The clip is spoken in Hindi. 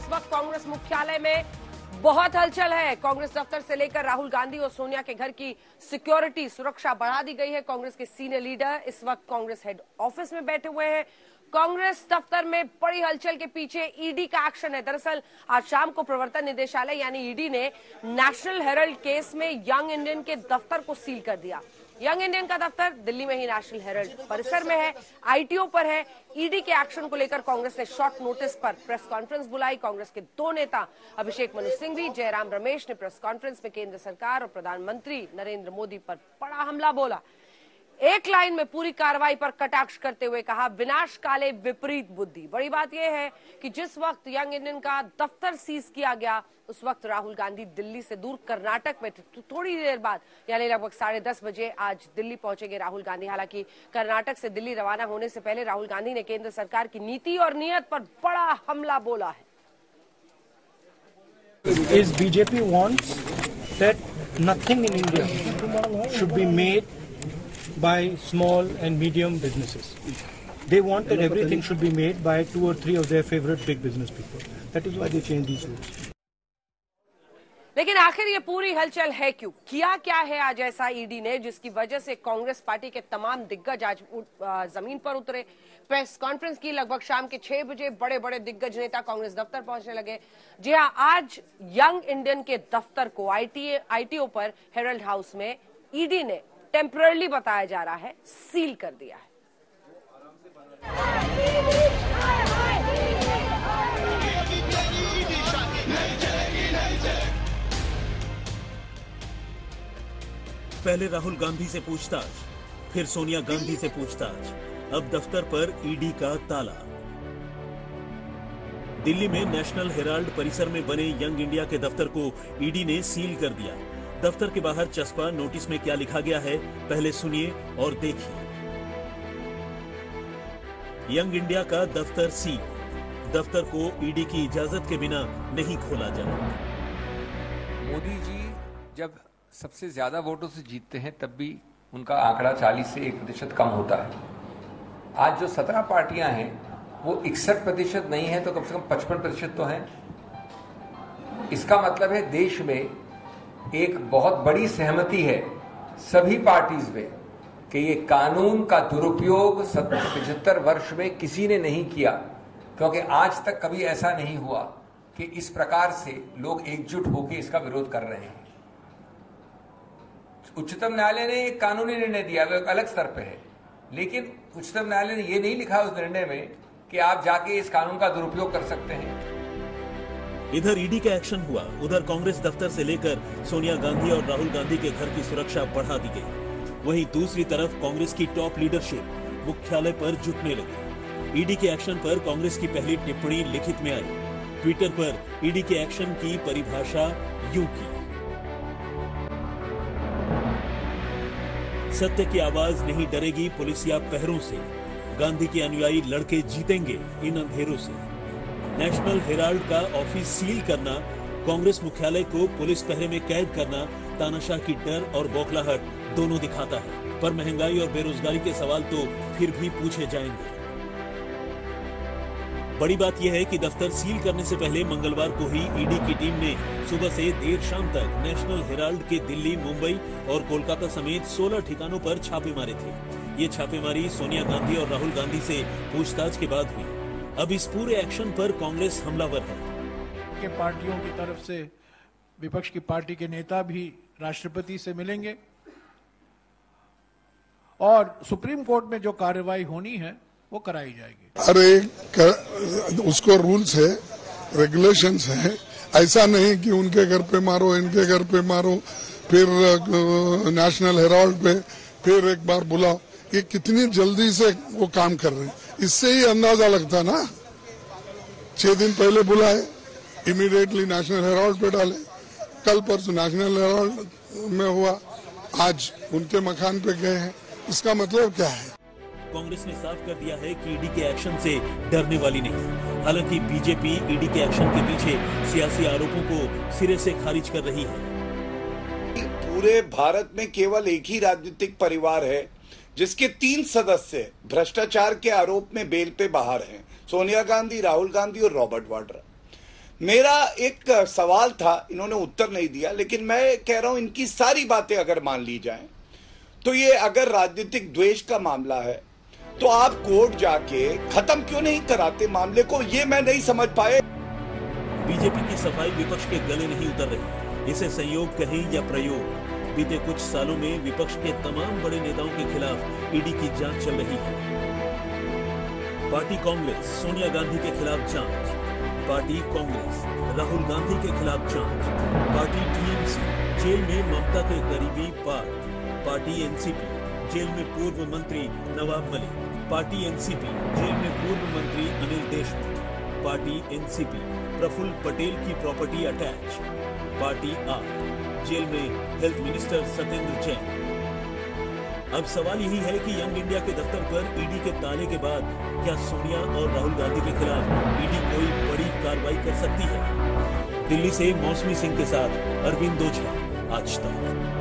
इस वक्त कांग्रेस मुख्यालय में बहुत हलचल है। कांग्रेस दफ्तर से लेकर राहुल गांधी और सोनिया के घर की सिक्योरिटी सुरक्षा बढ़ा दी गई है। कांग्रेस के सीनियर लीडर इस वक्त कांग्रेस हेड ऑफ़िस में बैठे हुए हैं। कांग्रेस दफ्तर में बड़ी हलचल के पीछे ईडी का एक्शन है। दरअसल, आज शाम को प्रवर्तन निदेशालय यानी ईडी ने नेशनल हेरल्ड केस में यंग इंडियन के दफ्तर को सील कर दिया। यंग इंडियन का दफ्तर दिल्ली में ही नेशनल हेरल्ड परिसर में है आईटीओ पर है। ईडी के एक्शन को लेकर कांग्रेस ने शॉर्ट नोटिस पर प्रेस कॉन्फ्रेंस बुलाई। कांग्रेस के दो नेता, अभिषेक मनु सिंह भी जयराम रमेश ने प्रेस कॉन्फ्रेंस में केंद्र सरकार और प्रधानमंत्री नरेंद्र मोदी पर बड़ा हमला बोला। एक लाइन में पूरी कार्रवाई पर कटाक्ष करते हुए कहा, विनाश काले विपरीत बुद्धि। बड़ी बात यह है कि जिस वक्त यंग इंडियन का दफ्तर सीज किया गया, उस वक्त राहुल गांधी दिल्ली से दूर कर्नाटक में थे। तो थोड़ी देर बाद, यानी लगभग साढ़े दस बजे आज दिल्ली पहुँचेंगे राहुल गांधी। हालाँकि कर्नाटक से दिल्ली रवाना होने से पहले राहुल गांधी ने केंद्र सरकार की नीति और नियत पर बड़ा हमला बोला है। Is BJP nothing in India should be made by small and medium businesses. They want that everything should be made by two or three of their favorite big business people. That is why they changed these rules. लेकिन आखिर ये पूरी हलचल है क्यों किया क्या है आज ऐसा ईडी ने जिसकी वजह से कांग्रेस पार्टी के तमाम दिग्गज आज ज़मीन पर उतरे प्रेस कॉन्फ्रेंस की लगभग शाम के छह बजे बड़े बड़े दिग्गज नेता कांग्रेस दफ्तर पहुँचने लगे जी हाँ आज यंग इंडियन के दफ्तर को आईटी आईटीओ पर हेरल्ड हाउस में ईडी ने टेम्परली बताया जा रहा है, सील कर दिया है। पहले राहुल गांधी से पूछताछ, फिर सोनिया गांधी से पूछताछ। अब दफ्तर पर ईडी का ताला। दिल्ली में नेशनल हेराल्ड परिसर में बने यंग इंडिया के दफ्तर को ईडी ने सील कर दिया। दफ्तर के बाहर चस्पा नोटिस में क्या लिखा गया है, पहले सुनिए और देखिए। यंग इंडिया का दफ्तर सी। दफ्तर को ईडी की इजाज़त के बिना नहीं खोला जाए मोदी जी, जब सबसे ज़्यादा वोटों से जीतते हैं, तब भी उनका आंकड़ा 40 से एक प्रतिशत कम होता है। आज जो 17 पार्टियाँ हैं, वो इकसठ प्रतिशत नहीं है तो कम से कम पचपन प्रतिशत तो हैं। इसका मतलब है देश में एक बहुत बड़ी सहमति है सभी पार्टीज़ में कि ये कानून का दुरुपयोग पिछहत्तर वर्ष में किसी ने नहीं किया, क्योंकि आज तक कभी ऐसा नहीं हुआ कि इस प्रकार से लोग एकजुट होकर इसका विरोध कर रहे हैं। उच्चतम न्यायालय ने एक कानूनी निर्णय दिया, वो एक अलग स्तर पे है। लेकिन उच्चतम न्यायालय ने यह नहीं लिखा उस निर्णय में कि आप जाके इस कानून का दुरुपयोग कर सकते हैं। इधर ईडी का एक्शन हुआ। उधर कांग्रेस दफ्तर से लेकर सोनिया गांधी और राहुल गांधी के घर की सुरक्षा बढ़ा दी गई। वहीं दूसरी तरफ़ कांग्रेस की टॉप लीडरशिप मुख्यालय पर जुटने लगी। ईडी के एक्शन पर कांग्रेस की पहली टिप्पणी लिखित में आई। ट्विटर पर ईडी के एक्शन की परिभाषा यू की। सत्य की आवाज़ नहीं डरेगी पुलिसिया पहरों से। गांधी के अनुयायी लड़के जीतेंगे इन अंधेरों से। नेशनल हेराल्ड का ऑफ़िस सील करना, कांग्रेस मुख्यालय को पुलिस पहरे में कैद करना तानाशाह की डर और बौखलाहट दोनों दिखाता है। पर महँगाई और बेरोजगारी के सवाल तो फिर भी पूछे जाएँगे। बड़ी बात यह है कि दफ्तर सील करने से पहले मंगलवार को ही ईडी की टीम ने सुबह से देर शाम तक नेशनल हेराल्ड के दिल्ली, मुंबई और कोलकाता समेत 16 ठिकानों पर छापे मारे थे ये छापेमारी सोनिया गांधी और राहुल गांधी से पूछताछ के बाद हुई। अब इस पूरे एक्शन पर कांग्रेस हमलावर है। के पार्टियों की तरफ़ से विपक्ष की पार्टी के नेता भी राष्ट्रपति से मिलेंगे। और सुप्रीम कोर्ट में जो कार्रवाई होनी है वो कराई जाएगी। अरे कर, उसको रूल्स है रेगुलेशंस है। ऐसा नहीं कि उनके घर पे मारो इनके घर पे मारो फिर नेशनल हेराल्ड पे फिर एक बार बुलाओ। ये कितनी जल्दी से वो काम कर रहे हैं। इससे ही अंदाज़ा लगता ना। छह दिन पहले बुलाए इमीडिएटली नेशनल हेराल्ड पे डाले। कल परसों नेशनल हेराल्ड में हुआ। आज उनके मकान पे गए हैं। इसका मतलब क्या है? कांग्रेस ने साफ़ कर दिया है कि ईडी के एक्शन से डरने वाली नहीं। हालाँकि बीजेपी ईडी के एक्शन के पीछे सियासी आरोपों को सिरे से खारिज कर रही है। पूरे भारत में केवल एक ही राजनीतिक परिवार है। जिसके तीन सदस्य भ्रष्टाचार के आरोप में बेल पे बाहर हैं, सोनिया गांधी, राहुल गांधी और रॉबर्ट वाड्रा। मेरा एक सवाल था, इन्होंने उत्तर नहीं दिया, लेकिन मैं कह रहा हूँ इनकी सारी बातें अगर मान ली जाएँ तो ये अगर राजनीतिक द्वेष का मामला है तो आप कोर्ट जाके खत्म क्यों नहीं कराते मामले को? ये मैं नहीं समझ पाए। बीजेपी की सफ़ाई विपक्ष के गले नहीं उतर रही। इसे संयोग कहें या प्रयोग। बीते कुछ सालों में विपक्ष के तमाम बड़े नेताओं के खिलाफ ईडी की जाँच चल रही है। पार्टी कांग्रेस, सोनिया गांधी के खिलाफ जाँच। पार्टी कांग्रेस, राहुल गांधी के खिलाफ जाँच। पार्टी टीएमसी, जेल में ममता के करीबी पार्थ पार्टी एनसीपी, जेल में पूर्व मंत्री Nawab Malik. Party NCP, jail में पूर्व मंत्री अनिल देशमुख। पार्टी एनसीपी प्रफुल्ल पटेल की property attach party AAP jail में हेल्थ मिनिस्टर सत्येंद्र जैन। अब सवाल यही है कि यंग इंडिया के दफ्तर पर ईडी के ताले के बाद क्या सोनिया और राहुल गांधी के खिलाफ ईडी कोई बड़ी कार्रवाई कर सकती है? दिल्ली से मौसमी सिंह के साथ अरविंद दोझा आज तक।